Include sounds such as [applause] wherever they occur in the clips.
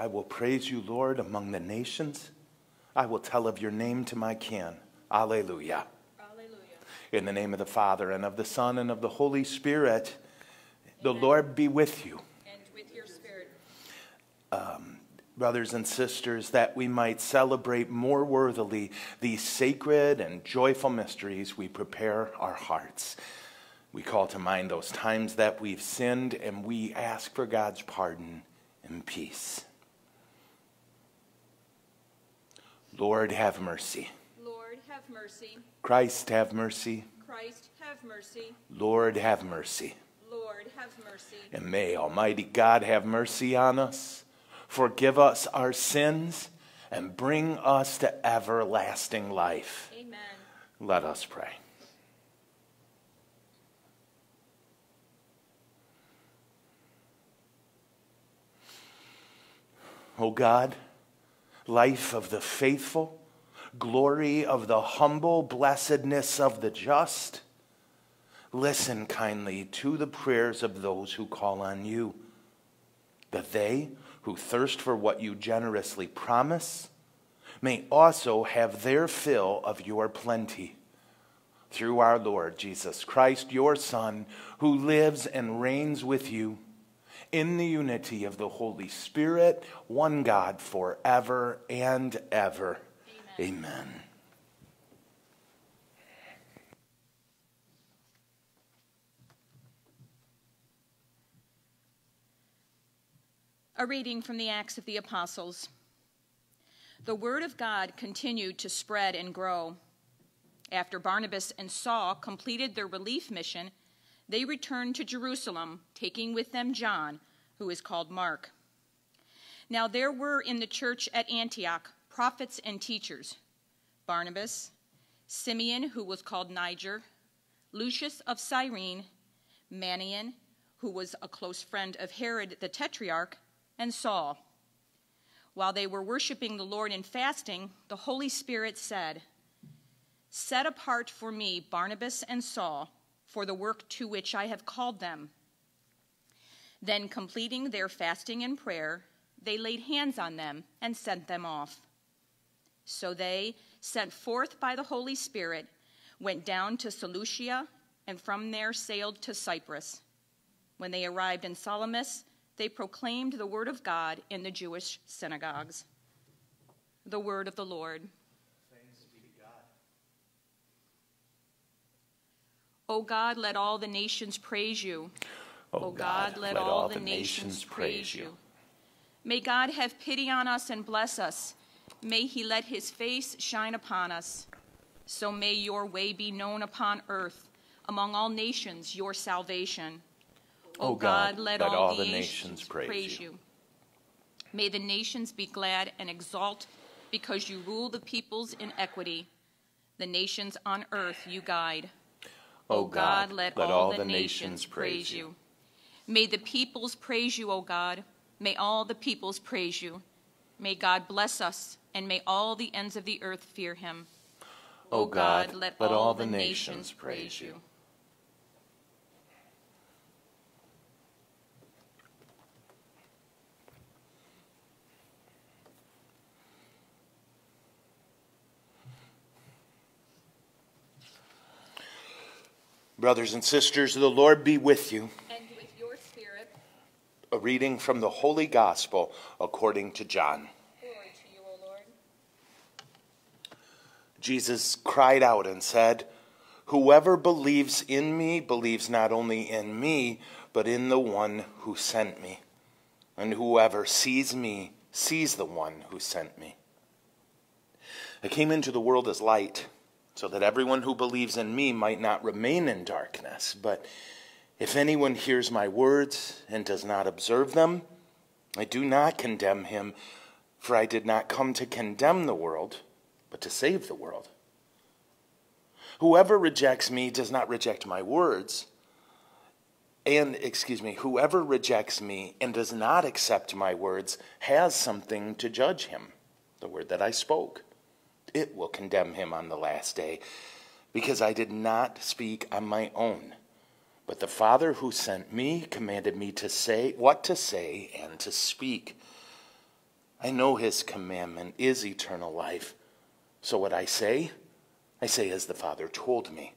I will praise you, Lord, among the nations. I will tell of your name to my kin. Alleluia. Alleluia. In the name of the Father, and of the Son, and of the Holy Spirit, the Lord be with you. And with your spirit. Um, brothers and sisters, that we might celebrate more worthily these sacred and joyful mysteries, we prepare our hearts. We call to mind those times that we've sinned and we ask for God's pardon and peace. Lord, have mercy. Lord, have mercy. Christ, have mercy. Christ, have mercy. Lord, have mercy. Lord, have mercy. And may Almighty God have mercy on us, forgive us our sins, and bring us to everlasting life. Amen. Let us pray. O God, life of the faithful, glory of the humble, blessedness of the just, listen kindly to the prayers of those who call on you, that they who thirst for what you generously promise may also have their fill of your plenty. Through our Lord Jesus Christ, your Son, who lives and reigns with you in the unity of the Holy Spirit, one God forever and ever. Amen. A reading from the Acts of the Apostles. The word of God continued to spread and grow. After Barnabas and Saul completed their relief mission, they returned to Jerusalem, taking with them John, who is called Mark. Now there were in the church at Antioch prophets and teachers Barnabas, Simeon, who was called Niger, Lucius of Cyrene, Manaen, who was a close friend of Herod the Tetrarch, and Saul. While they were worshiping the Lord and fasting, the Holy Spirit said, Set apart for me Barnabas and Saul for the work to which I have called them. Then, completing their fasting and prayer, they laid hands on them and sent them off. So they, sent forth by the Holy Spirit, went down to Seleucia and from there sailed to Cyprus. When they arrived in Salamis, they proclaimed the word of God in the Jewish synagogues. The word of the Lord. O God, let all the nations praise you. O God, let all the nations praise you. May God have pity on us and bless us. May he let his face shine upon us. So may your way be known upon earth, among all nations, your salvation. O God, let, all, the nations praise you. May the nations be glad and exult because you rule the peoples in equity. The nations on earth you guide. O God, let, all, the nations praise you. May the peoples praise you, O God. May all the peoples praise you. May God bless us, and may all the ends of the earth fear him. O God, let all the nations praise you. Brothers and sisters, the Lord be with you. And with your spirit, A reading from the Holy Gospel according to John. glory to you, O Lord. Jesus cried out and said, Whoever believes in me believes not only in me, but in the one who sent me. And whoever sees me sees the one who sent me. I came into the world as light, so that everyone who believes in me might not remain in darkness. But if anyone hears my words and does not observe them, I do not condemn him, for I did not come to condemn the world, but to save the world. Whoever rejects me does not reject my words. And, excuse me, whoever rejects me and does not accept my words has something to judge him, the word that I spoke. It will condemn him on the last day, because I did not speak on my own. But the Father who sent me commanded me to say what to say and to speak. I know his commandment is eternal life. So what I say, I say as the Father told me.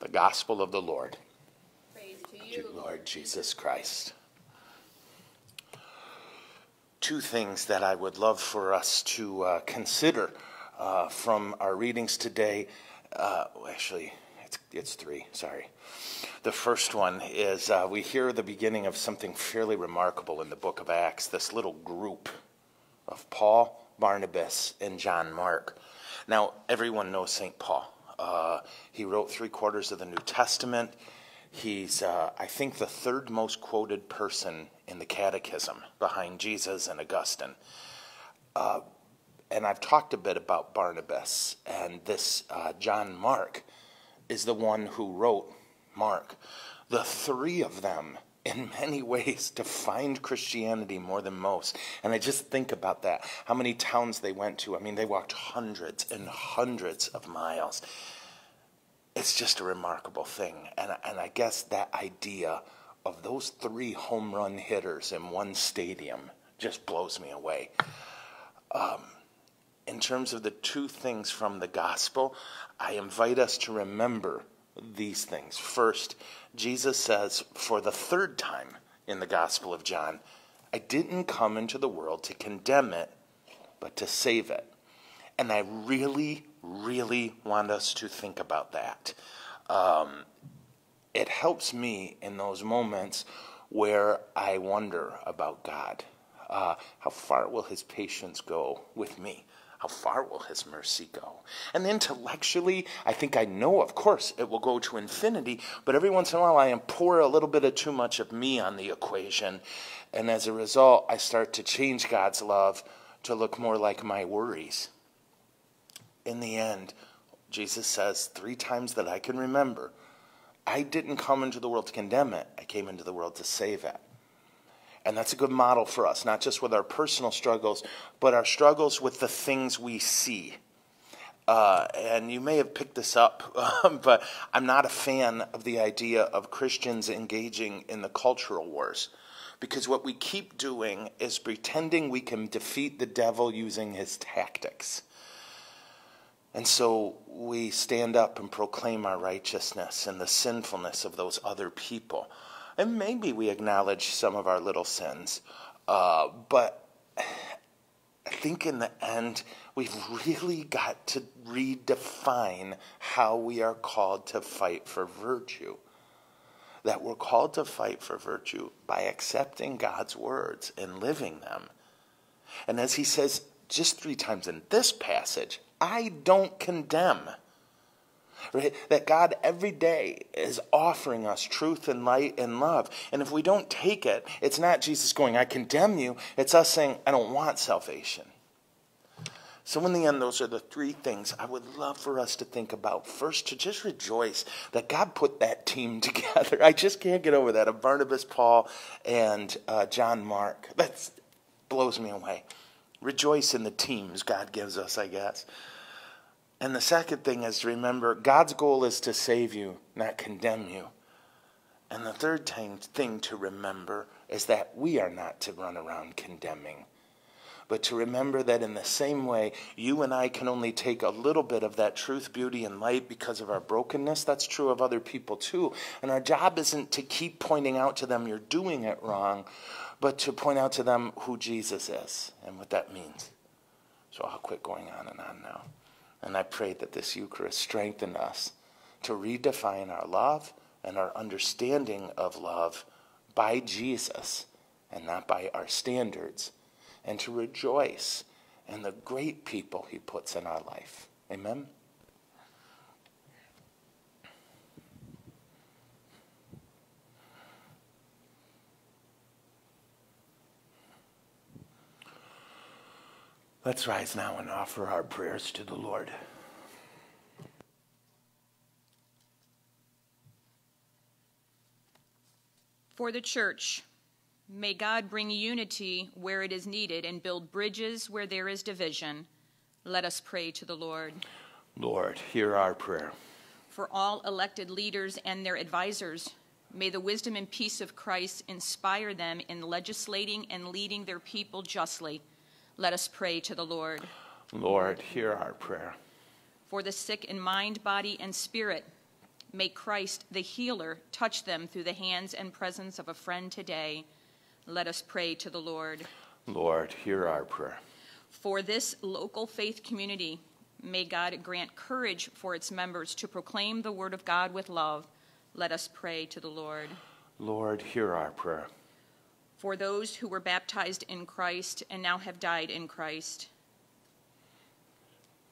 The gospel of the Lord. Praise to you, Lord Jesus Christ. Two things that I would love for us to uh, consider uh, from our readings today. Uh, actually, it's, it's three, sorry. The first one is uh, we hear the beginning of something fairly remarkable in the book of Acts, this little group of Paul, Barnabas, and John Mark. Now, everyone knows St. Paul. Uh, he wrote three quarters of the New Testament. He's, uh, I think, the third most quoted person in the Catechism behind Jesus and Augustine. Uh, and I've talked a bit about Barnabas, and this uh, John Mark is the one who wrote Mark. The three of them in [laughs] many ways defined Christianity more than most. And I just think about that. How many towns they went to. I mean, they walked hundreds and hundreds of miles. It's just a remarkable thing. And, and I guess that idea of those three home run hitters in one stadium just blows me away. Um, in terms of the two things from the gospel, I invite us to remember these things. First, Jesus says for the third time in the Gospel of John, I didn't come into the world to condemn it, but to save it. And I really, really want us to think about that. Um, it helps me in those moments where I wonder about God. Uh, how far will his patience go with me? How far will his mercy go? And intellectually, I think I know, of course, it will go to infinity, but every once in a while I pour a little bit of too much of me on the equation. And as a result, I start to change God's love to look more like my worries. In the end, Jesus says three times that I can remember I didn't come into the world to condemn it, I came into the world to save it. And that's a good model for us, not just with our personal struggles, but our struggles with the things we see. Uh, and you may have picked this up, [laughs] but I'm not a fan of the idea of Christians engaging in the cultural wars. Because what we keep doing is pretending we can defeat the devil using his tactics. And so we stand up and proclaim our righteousness and the sinfulness of those other people and maybe we acknowledge some of our little sins. Uh, but I think in the end, we've really got to redefine how we are called to fight for virtue. That we're called to fight for virtue by accepting God's words and living them. And as he says just three times in this passage, I don't condemn. Right? That God every day is offering us truth and light and love. And if we don't take it, it's not Jesus going, I condemn you. It's us saying, I don't want salvation. So, in the end, those are the three things I would love for us to think about. First, to just rejoice that God put that team [laughs] together. I just can't get over that of Barnabas, Paul, and uh, John Mark. That blows me away. Rejoice in the teams God gives us, I guess. And the second thing is to remember God's goal is to save you, not condemn you. And the third thing to remember is that we are not to run around condemning, but to remember that in the same way, you and I can only take a little bit of that truth, beauty, and light because of our brokenness. That's true of other people too. And our job isn't to keep pointing out to them you're doing it wrong, but to point out to them who Jesus is and what that means. So I'll quit going on and on now. And I pray that this Eucharist strengthen us to redefine our love and our understanding of love by Jesus and not by our standards, and to rejoice in the great people he puts in our life. Amen. Let's rise now and offer our prayers to the Lord. For the church, may God bring unity where it is needed and build bridges where there is division. Let us pray to the Lord. Lord, hear our prayer. For all elected leaders and their advisors, may the wisdom and peace of Christ inspire them in legislating and leading their people justly Let us pray to the Lord. Lord, hear our prayer. For the sick in mind, body, and spirit, may Christ, the healer, touch them through the hands and presence of a friend today. Let us pray to the Lord. Lord, hear our prayer. For this local faith community, may God grant courage for its members to proclaim the word of God with love. Let us pray to the Lord. Lord, hear our prayer. For those who were baptized in Christ and now have died in Christ.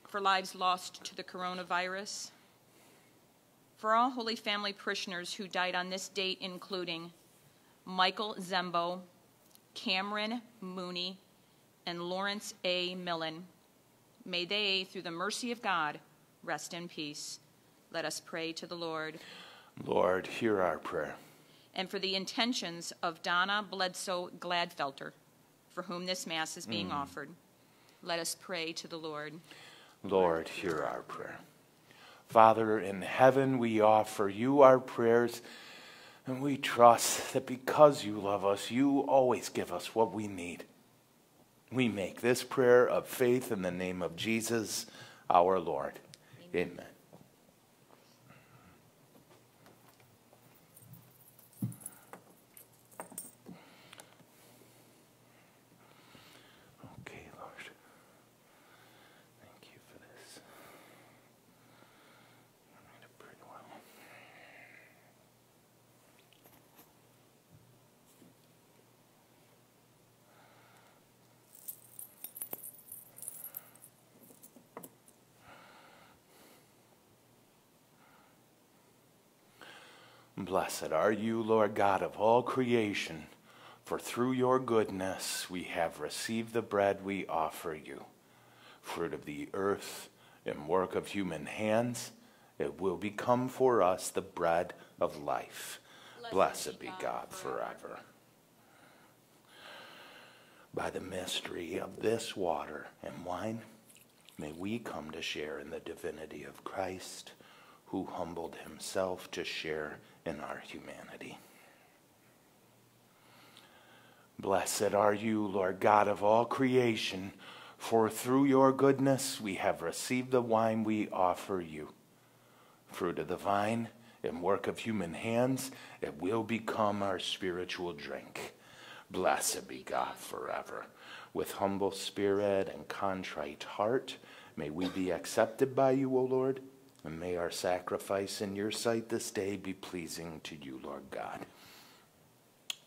For lives lost to the coronavirus. For all Holy Family parishioners who died on this date, including Michael Zembo, Cameron Mooney, and Lawrence A. Millen. May they, through the mercy of God, rest in peace. Let us pray to the Lord. Lord, hear our prayer. And for the intentions of Donna Bledsoe Gladfelter, for whom this Mass is being hmm. offered, let us pray to the Lord. Lord, hear our prayer. Father in heaven, we offer you our prayers, and we trust that because you love us, you always give us what we need. We make this prayer of faith in the name of Jesus, our Lord. Amen. Okay, Lord. Thank you for this. I read it pretty well. Blessed are you, Lord God of all creation, for through your goodness we have received the bread we offer you. Fruit of the earth and work of human hands, it will become for us the bread of life. Blessed, be God forever. By the mystery of this water and wine, may we come to share in the divinity of Christ, who humbled himself to share in our humanity. Blessed are you, Lord God of all creation, for through your goodness we have received the wine we offer you. Fruit of the vine and work of human hands, it will become our spiritual drink. Blessed be God forever. With humble spirit and contrite heart, may we be accepted by you, O Lord, and may our sacrifice in your sight this day be pleasing to you, Lord God.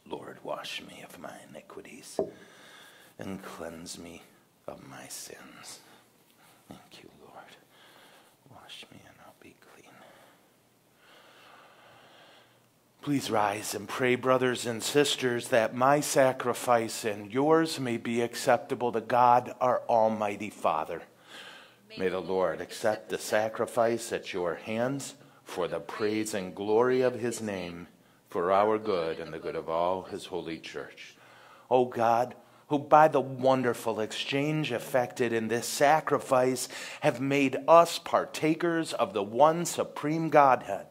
Lord, wash me of my iniquities and cleanse me of my sins. Thank you, Lord. Wash me and I'll be clean. Please rise and pray, brothers and sisters, that my sacrifice and yours may be acceptable to God, our Almighty Father. May the Lord accept the sacrifice at your hands for the praise and glory of his name, for our good and the good of all his holy church. O God, who by the wonderful exchange effected in this sacrifice have made us partakers of the one supreme Godhead,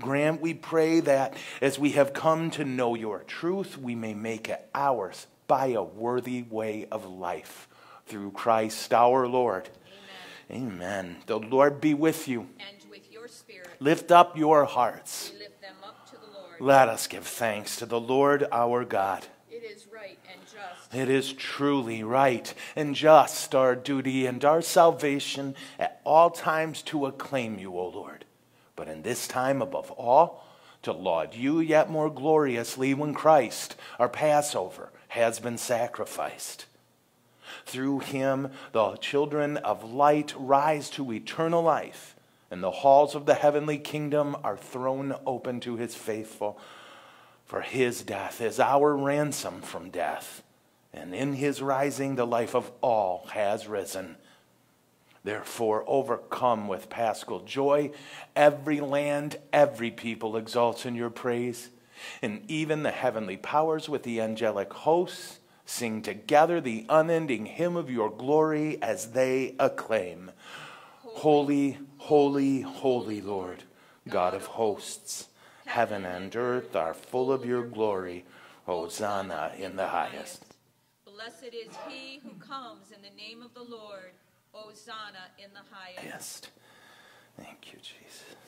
grant, we pray, that as we have come to know your truth, we may make it ours by a worthy way of life. Through Christ our Lord. Amen. The Lord be with you. And with your spirit, Lift up your hearts. we lift them up to the Lord. Let us give thanks to the Lord our God. It is right and just. It is truly right and just our duty and our salvation at all times to acclaim you, O Lord. But in this time above all, to laud you yet more gloriously when Christ, our Passover, has been sacrificed. Through him, the children of light rise to eternal life, and the halls of the heavenly kingdom are thrown open to his faithful. For his death is our ransom from death, and in his rising, the life of all has risen. Therefore, overcome with paschal joy, every land, every people exalts in your praise, and even the heavenly powers with the angelic hosts sing together the unending hymn of your glory as they acclaim Holy, holy, holy Lord, God of hosts. Heaven and earth are full of your glory. Hosanna in the highest. Blessed is he who comes in the name of the Lord. Hosanna in the highest. Thank you, Jesus.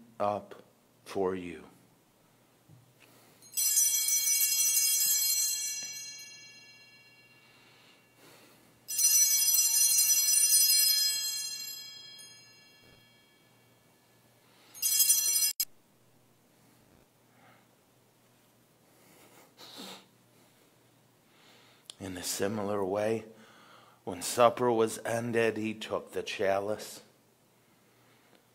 up for you. In a similar way, when supper was ended, he took the chalice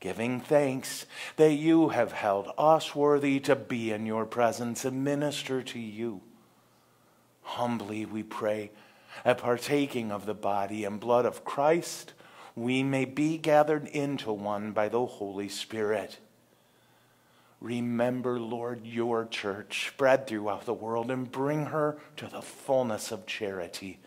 giving thanks that you have held us worthy to be in your presence and minister to you. Humbly we pray, at partaking of the body and blood of Christ, we may be gathered into one by the Holy Spirit. Remember, Lord, your church spread throughout the world and bring her to the fullness of charity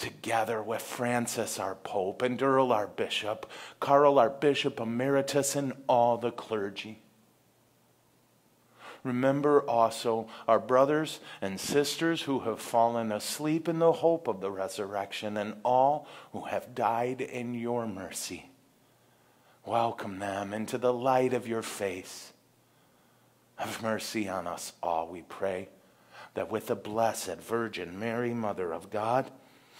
together with Francis, our Pope, and Earl, our Bishop, Carl, our Bishop Emeritus, and all the clergy. Remember also our brothers and sisters who have fallen asleep in the hope of the resurrection and all who have died in your mercy. Welcome them into the light of your face. Have mercy on us all, we pray, that with the blessed Virgin Mary, Mother of God,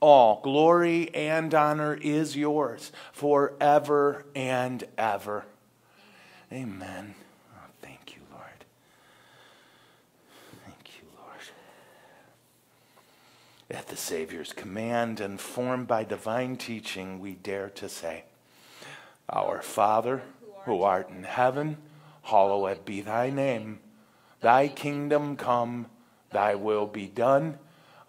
all glory and honor is yours forever and ever. Amen. Oh, thank you, Lord. Thank you, Lord. At the Savior's command and formed by divine teaching, we dare to say, Our Father, who who art in heaven, hallowed be thy name. Thy kingdom come, thy will be done,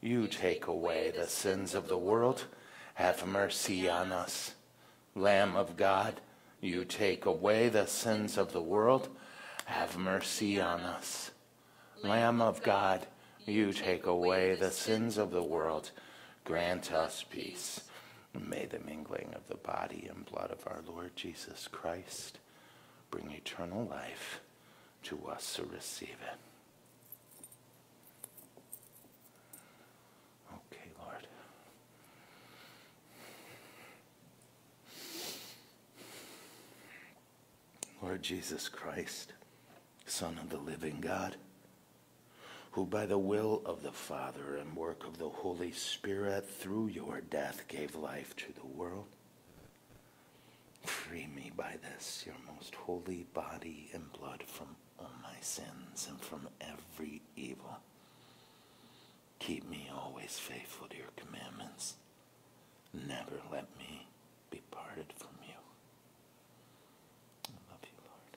you take away the sins of the world. Have mercy on us. Lamb of God, you take away the sins of the world. Have mercy on us. Lamb of God, you take away the sins of the world. Grant us peace. May the mingling of the body and blood of our Lord Jesus Christ bring eternal life to us who receive it. Okay, Lord. Lord Jesus Christ, Son of the living God, who by the will of the Father and work of the Holy Spirit through your death gave life to the world, free me by this, your most holy body and blood, from all my sins and from every evil. Keep me always faithful to your commandments. Never let me be parted from you. I love you, Lord.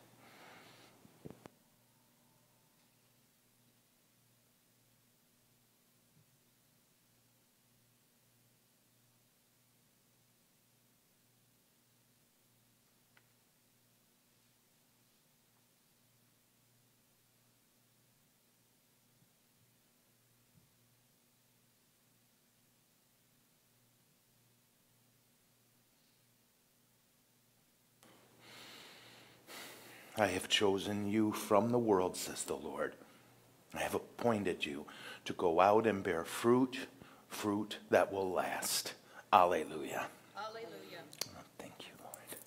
I have chosen you from the world, says the Lord. I have appointed you to go out and bear fruit, fruit that will last. Alleluia. Hallelujah. Oh, Thank you, Lord.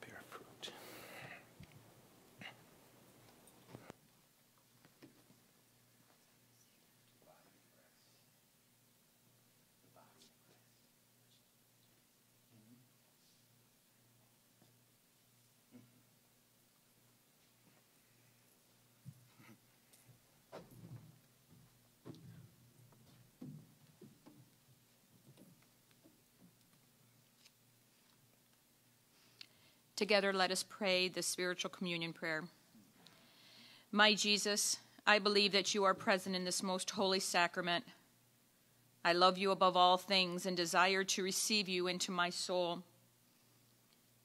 Bear fruit. Together, let us pray the spiritual communion prayer. My Jesus, I believe that you are present in this most holy sacrament. I love you above all things and desire to receive you into my soul.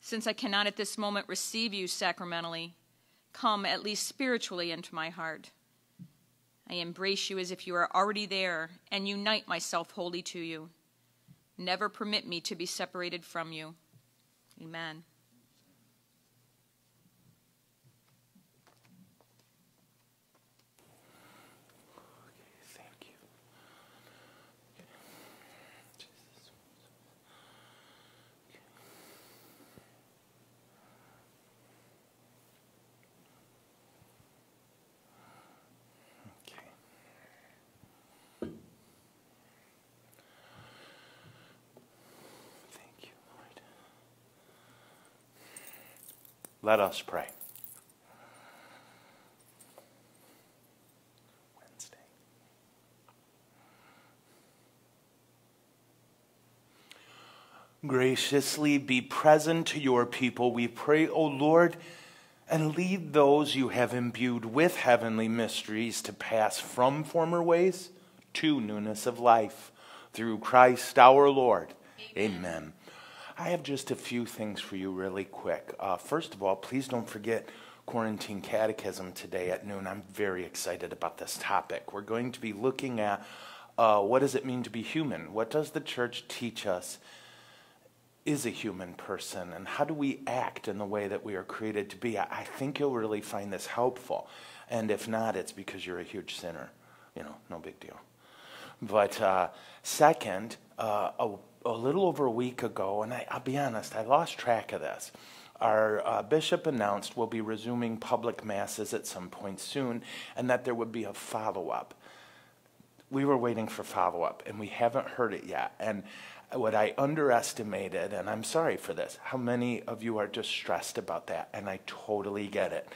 Since I cannot at this moment receive you sacramentally, come at least spiritually into my heart. I embrace you as if you are already there and unite myself wholly to you. Never permit me to be separated from you. Amen. Thank you. Jesus. Okay. Thank you, Lord. Let us pray. Wednesday. Graciously be present to your people, we pray, O Lord, and lead those you have imbued with heavenly mysteries to pass from former ways to newness of life. Through Christ our Lord. Amen. Amen. I have just a few things for you, really quick. Uh, first of all, please don't forget Quarantine Catechism today at noon. I'm very excited about this topic. We're going to be looking at uh, what does it mean to be human? What does the church teach us is a human person? And how do we act in the way that we are created to be? I, I think you'll really find this helpful. And if not, it's because you're a huge sinner. You know, no big deal. But uh, second, uh, a, a, little over a week ago, and I, will be honest, I lost track of this. Our uh, bishop announced we'll be resuming public masses at some point soon, and that there would be a follow up. We were waiting for follow up, and we haven't heard it yet. And what I underestimated, and I'm sorry for this, how many of you are just stressed about that, and I totally get it.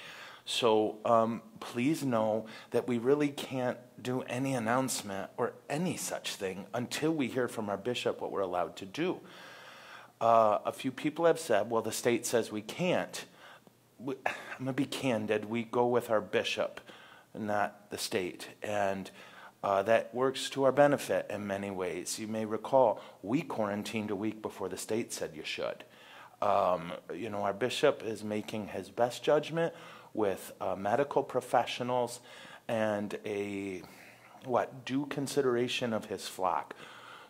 So um, please know that we really can't do any announcement or any such thing until we hear from our bishop what we're allowed to do. Uh, a few people have said, well, the state says we can't. We, I'm going to be candid. We go with our bishop, not the state. And uh, that works to our benefit in many ways. You may recall we quarantined a week before the state said you should. Um, you know, our bishop is making his best judgment with uh, medical professionals and a what due consideration of his flock.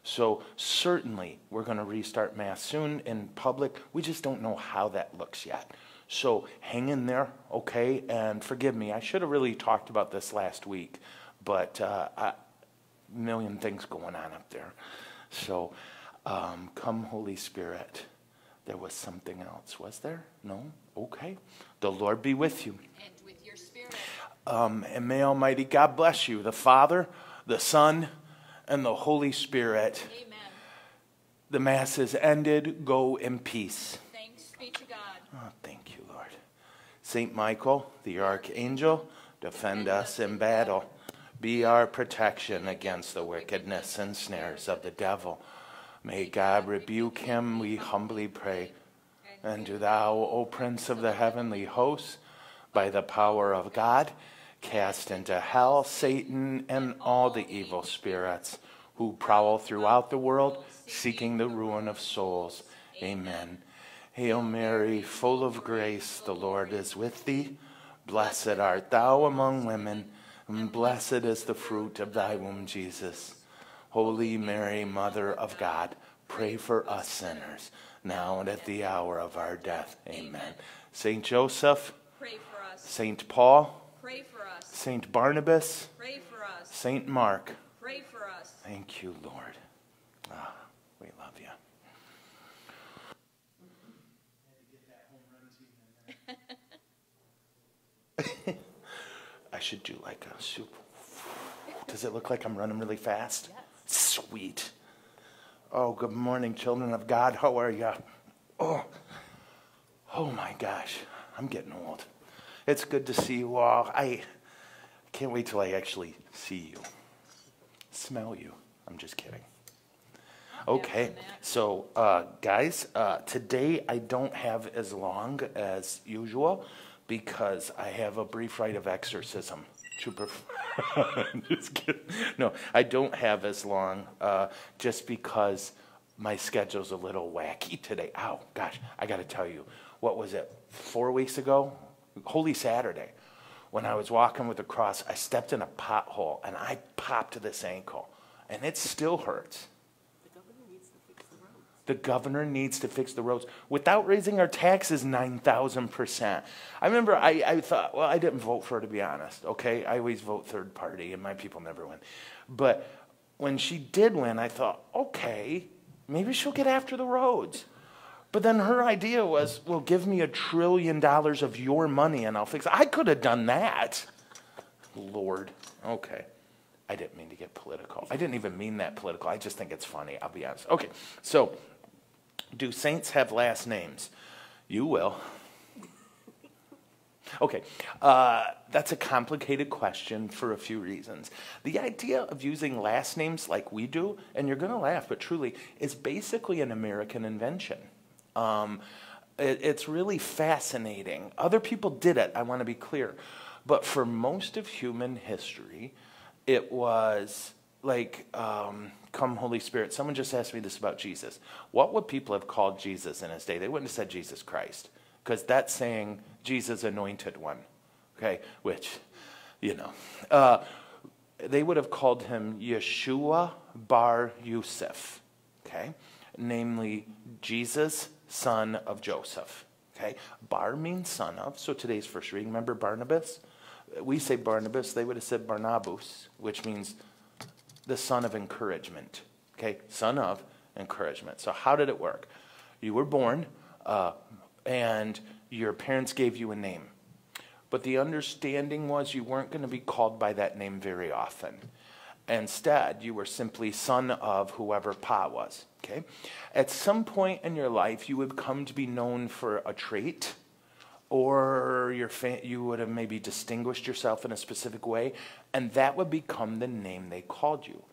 So certainly we're going to restart mass soon in public. We just don't know how that looks yet. So hang in there, okay? And forgive me, I should have really talked about this last week, but uh, a million things going on up there. So um, come, Holy Spirit. There was something else, was there? No? Okay. The Lord be with you. And with your spirit. Um, and may Almighty God bless you, the Father, the Son, and the Holy Spirit. Amen. The Mass is ended. Go in peace. Thanks be to God. Oh, thank you, Lord. Saint Michael, the Archangel, defend us in battle. Be our protection against the wickedness and snares of the devil. May God rebuke him, we humbly pray. And do thou, O Prince of the heavenly hosts, by the power of God, cast into hell Satan and all the evil spirits who prowl throughout the world, seeking the ruin of souls. Amen. Hail Mary, full of grace, the Lord is with thee. Blessed art thou among women, and blessed is the fruit of thy womb, Jesus. Holy Mary, Mother of God, pray for us sinners, now and at the hour of our death. Amen. Saint Joseph, Pray for us. Saint Paul, Pray for us. Saint Barnabas, Pray for us. Saint Mark. Pray for us. Thank you, Lord. Ah, we love you. [laughs] [laughs] I should do like a soup. Does it look like I'm running really fast? Yes. Sweet. Oh, good morning, children of God. How are you? Oh, oh my gosh, I'm getting old. It's good to see you all. I can't wait till I actually see you, smell you. I'm just kidding. Okay, so uh, guys, uh, today I don't have as long as usual because I have a brief rite of exorcism to perform. [laughs] just kidding. No, I don't have as long uh, just because my schedule's a little wacky today. Oh, gosh, I got to tell you, what was it? Four weeks ago, Holy Saturday, when I was walking with the cross, I stepped in a pothole and I popped this ankle, and it still hurts. The governor needs to fix the roads without raising our taxes 9,000%. I remember I, I thought, well, I didn't vote for her to be honest, okay? I always vote third party, and my people never win. But when she did win, I thought, okay, maybe she'll get after the roads. But then her idea was, well, give me a trillion dollars of your money and I'll fix it. I could have done that. Lord. Okay. I didn't mean to get political. I didn't even mean that political. I just think it's funny. I'll be honest. Okay. So, do saints have last names? You will. Okay, uh, that's a complicated question for a few reasons. The idea of using last names like we do, and you're going to laugh, but truly, is basically an American invention. Um, it, it's really fascinating. Other people did it, I want to be clear. But for most of human history, it was like, um, come Holy Spirit. Someone just asked me this about Jesus. What would people have called Jesus in his day? They wouldn't have said Jesus Christ, because that's saying Jesus anointed one, okay? Which, you know. Uh, they would have called him Yeshua Bar Yusuf, okay? Namely, Jesus son of Joseph. Okay? Bar means son of. So today's first reading, remember Barnabas? We say Barnabas, they would have said Barnabas, which means the son of encouragement. Okay? Son of encouragement. So how did it work? You were born, uh, and your parents gave you a name. But the understanding was you weren't going to be called by that name very often. Instead, you were simply son of whoever Pa was. Okay? At some point in your life, you would come to be known for a trait, or your you would have maybe distinguished yourself in a specific way, and that would become the name they called you.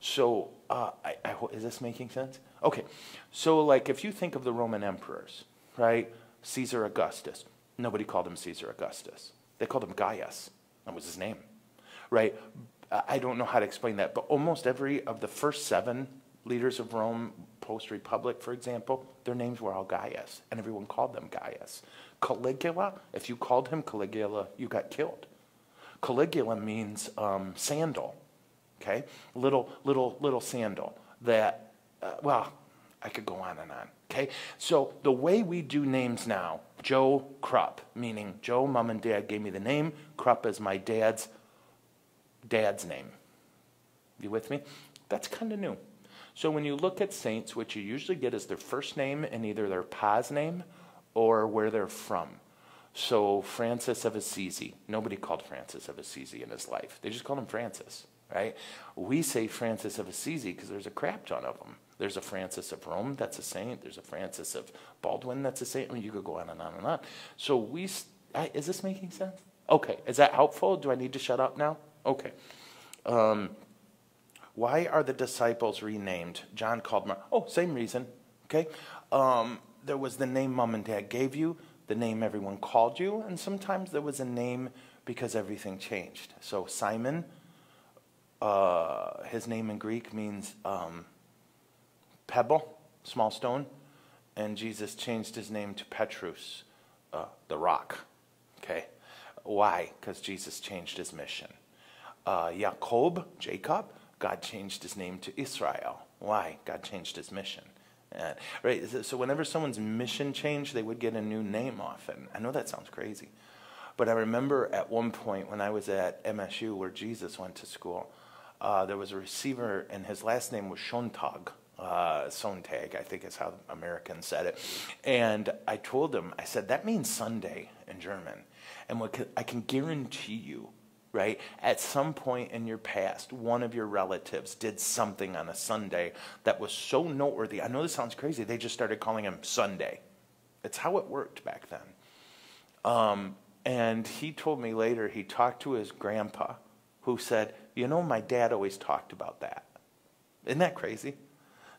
So, uh, I, I, is this making sense? Okay. So, like, if you think of the Roman emperors, right? Caesar Augustus. Nobody called him Caesar Augustus. They called him Gaius. That was his name, right? I don't know how to explain that, but almost every of the first seven leaders of Rome, post Republic, for example, their names were all Gaius, and everyone called them Gaius. Caligula, if you called him Caligula, you got killed. Caligula means um, sandal, okay? Little, little, little sandal that, uh, well, I could go on and on, okay? So the way we do names now, Joe Krupp, meaning Joe, mom and dad gave me the name, Krupp is my dad's dad's name. You with me? That's kind of new. So when you look at saints, what you usually get is their first name and either their pa's name or where they're from. So Francis of Assisi, nobody called Francis of Assisi in his life. They just called him Francis, right? We say Francis of Assisi because there's a crap ton of them. There's a Francis of Rome that's a saint. There's a Francis of Baldwin that's a saint. I mean, you could go on and on and on. So we, is this making sense? Okay, is that helpful? Do I need to shut up now? Okay. Um, why are the disciples renamed? John called them. Oh, same reason. Okay. Um, there was the name mom and dad gave you, the name everyone called you, and sometimes there was a name because everything changed. So Simon, uh, his name in Greek means um, pebble, small stone, and Jesus changed his name to Petrus, uh, the rock. Okay. Why? Because Jesus changed his mission uh, Jacob, Jacob, God changed his name to Israel. Why? God changed his mission. And, right? So whenever someone's mission changed, they would get a new name often. I know that sounds crazy. But I remember at one point when I was at MSU, where Jesus went to school, uh, there was a receiver, and his last name was Schontag. Uh, Sontag, I think is how Americans said it. And I told him, I said, that means Sunday in German. And what I can guarantee you right? At some point in your past, one of your relatives did something on a Sunday that was so noteworthy. I know this sounds crazy. They just started calling him Sunday. It's how it worked back then. Um, and he told me later he talked to his grandpa, who said, You know, my dad always talked about that. Isn't that crazy?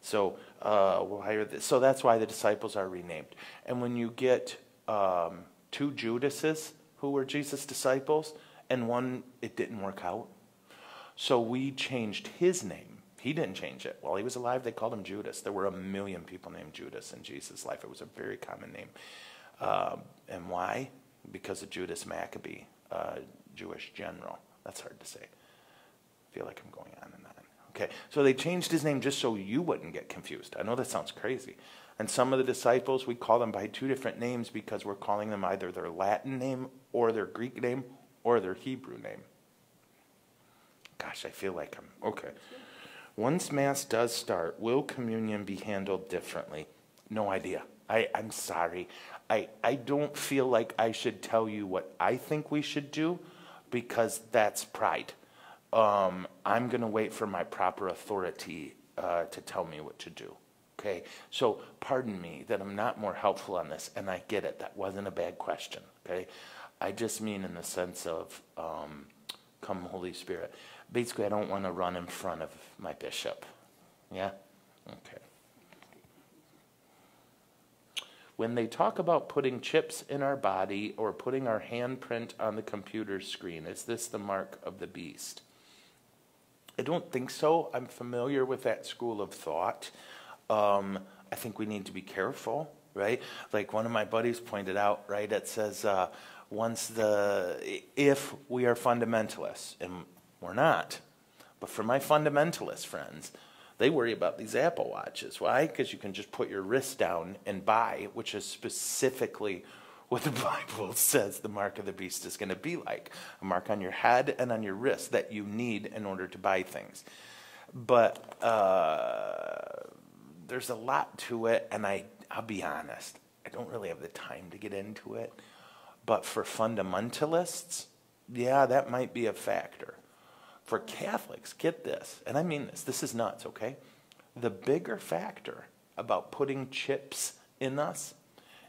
So, uh, we'll so that's why the disciples are renamed. And when you get um, two Judases who were Jesus' disciples, and one, it didn't work out. So we changed his name. He didn't change it. While he was alive, they called him Judas. There were a million people named Judas in Jesus' life. It was a very common name. Uh, and why? Because of Judas Maccabee. Uh, Jewish general. That's hard to say. I feel like I'm going on and on. Okay, so they changed his name just so you wouldn't get confused. I know that sounds crazy. And some of the disciples, we call them by two different names because we're calling them either their Latin name or their Greek name or their Hebrew name. Gosh, I feel like I'm okay. Once Mass does start, will communion be handled differently? No idea. I, I'm sorry. I, I don't feel like I should tell you what I think we should do because that's pride. Um, I'm going to wait for my proper authority uh, to tell me what to do. Okay? So, pardon me that I'm not more helpful on this, and I get it. That wasn't a bad question. Okay? I just mean in the sense of um, come, Holy Spirit. Basically, I don't want to run in front of my bishop. Yeah? Okay. When they talk about putting chips in our body or putting our handprint on the computer screen, is this the mark of the beast? I don't think so. I'm familiar with that school of thought. Um, I think we need to be careful, right? Like one of my buddies pointed out, right? It says uh, once the if we are fundamentalists, and we're not, but for my fundamentalist friends, they worry about these Apple Watches. Why? Because you can just put your wrist down and buy, which is specifically what the [laughs] Bible says the mark of the beast is going to be like a mark on your head and on your wrist that you need in order to buy things. But uh, there's a lot to it, and I, I'll be honest, I don't really have the time to get into it. But for fundamentalists, yeah, that might be a factor. For Catholics, get this, and I mean this, this is nuts, okay? The bigger factor about putting chips in us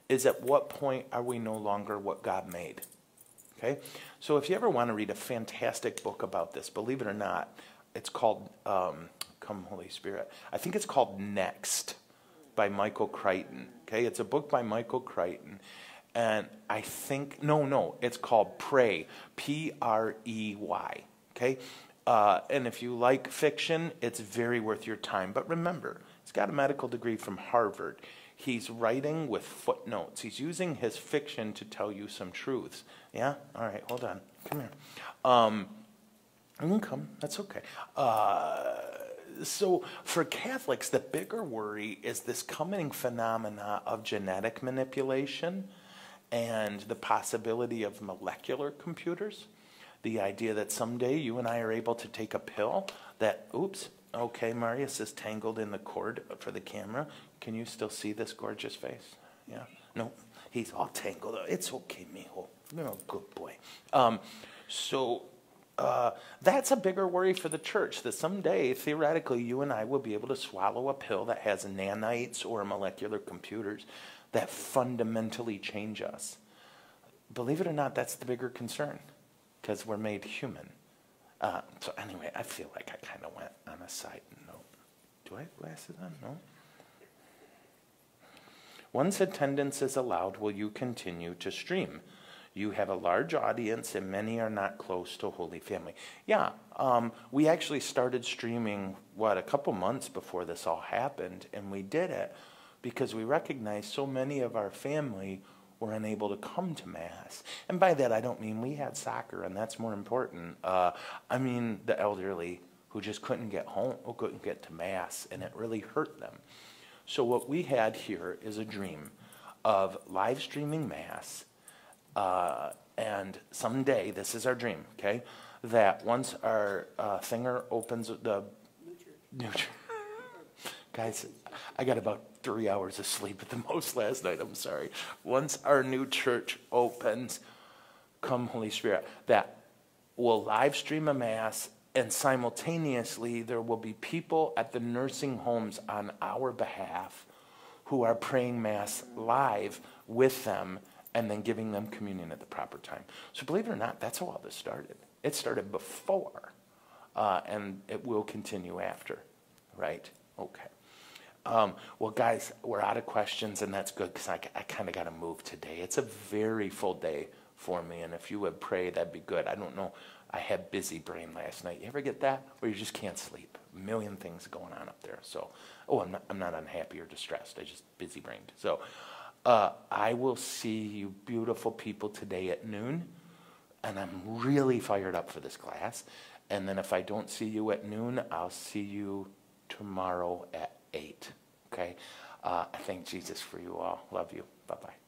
is at what point are we no longer what God made? Okay? So if you ever want to read a fantastic book about this, believe it or not, it's called um, Come Holy Spirit. I think it's called Next by Michael Crichton. Okay? It's a book by Michael Crichton. And I think, no, no, it's called Prey, P R E Y. Okay? Uh, and if you like fiction, it's very worth your time. But remember, he's got a medical degree from Harvard. He's writing with footnotes. He's using his fiction to tell you some truths. Yeah? All right, hold on. Come here. Um, I'm to come. That's okay. Uh, so for Catholics, the bigger worry is this coming phenomena of genetic manipulation and the possibility of molecular computers. The idea that someday you and I are able to take a pill that, oops, okay, Marius is tangled in the cord for the camera. Can you still see this gorgeous face? Yeah? No, he's all tangled. It's okay, mijo. You're a good boy. Um, so uh, that's a bigger worry for the church that someday, theoretically, you and I will be able to swallow a pill that has nanites or molecular computers that fundamentally change us. Believe it or not, that's the bigger concern because we're made human. Uh, so, anyway, I feel like I kind of went on a side note. Do I have glasses on? No? Once attendance is allowed, will you continue to stream? You have a large audience and many are not close to Holy Family. Yeah, um, we actually started streaming, what, a couple months before this all happened, and we did it because we recognized so many of our family were unable to come to Mass. And by that, I don't mean we had soccer, and that's more important. Uh, I mean the elderly who just couldn't get home, or couldn't get to Mass, and it really hurt them. So what we had here is a dream of live streaming Mass, uh, and someday, this is our dream, okay, that once our uh, thinger opens the new church. [laughs] Guys, I got about three hours of sleep at the [laughs] most last night. I'm sorry. Once our new church opens, come Holy Spirit, that will live stream a Mass and simultaneously, there will be people at the nursing homes on our behalf who are praying Mass live with them and then giving them communion at the proper time. So, believe it or not, that's how all this started. It started before, uh, and it will continue after, right? Okay. Um, well, guys, we're out of questions, and that's good because I, I kind of got to move today. It's a very full day for me, and if you would pray, that'd be good. I don't know I had busy brain last night. You ever get that? Where you just can't sleep. A million things going on up there. So, oh, I'm not, I'm not unhappy or distressed. I just busy brained. So, uh, I will see you beautiful people today at noon. and I'm really fired up for this class. And then if I don't see you at noon, I'll see you tomorrow at 8. Okay? Uh, I thank Jesus for you all. Love you. Bye bye.